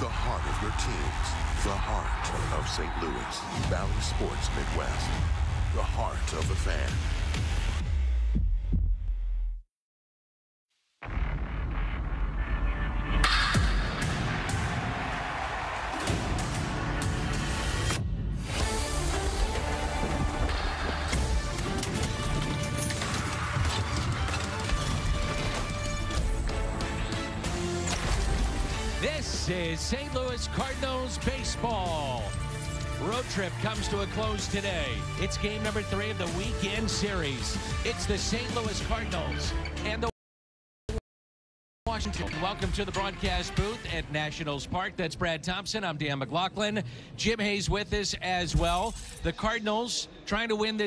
The heart of your teams. The heart of St. Louis. Bally Sports Midwest. The heart of the fan. This is St. Louis Cardinals baseball. Road trip comes to a close today. It's game number three of the weekend series. It's the St. Louis Cardinals and the Washington. Welcome to the broadcast booth at Nationals Park. That's Brad Thompson. I'm Dan McLaughlin. Jim Hayes with us as well. The Cardinals trying to win this.